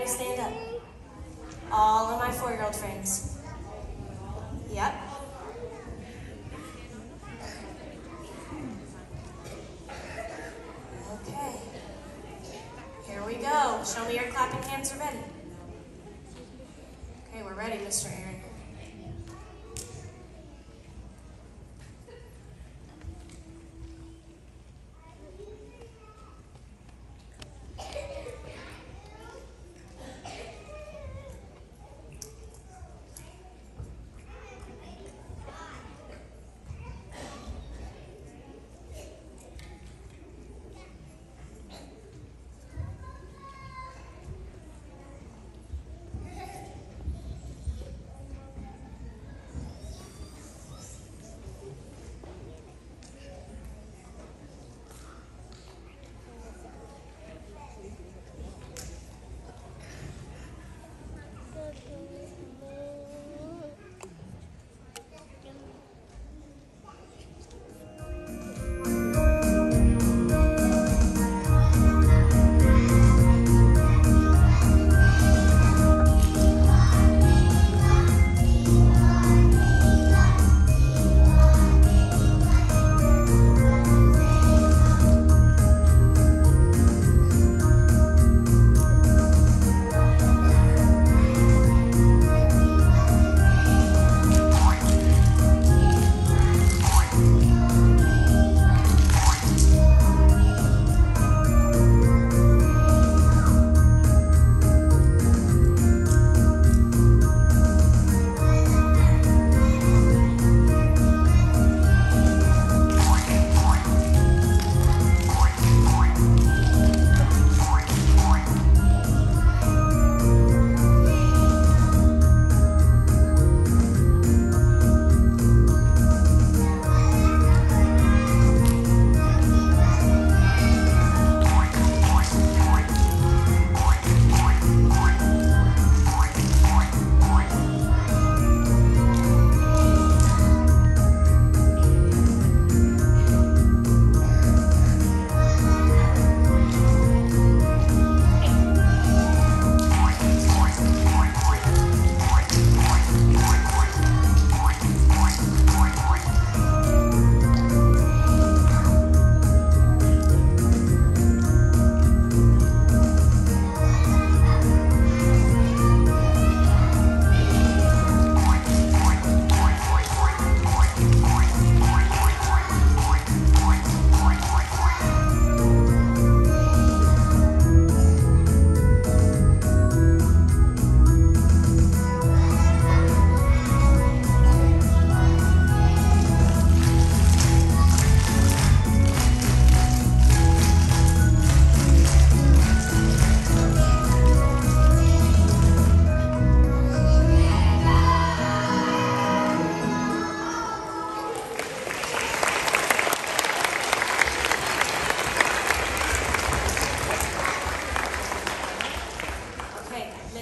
Everybody stand up. All of my four-year-old friends. Yep. Okay. Here we go. Show me your clapping hands are ready. Okay, we're ready, Mr. Aaron.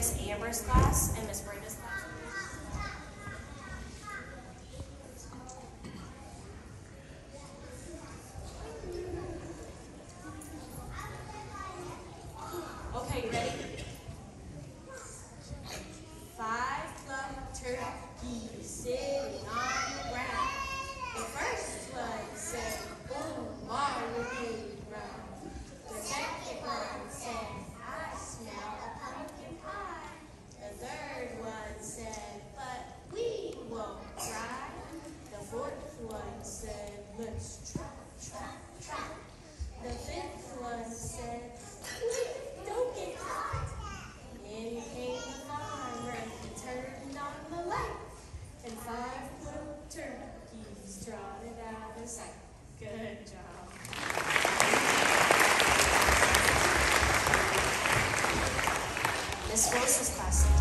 Miss Amber's class and Miss Breda's class. as forças passam.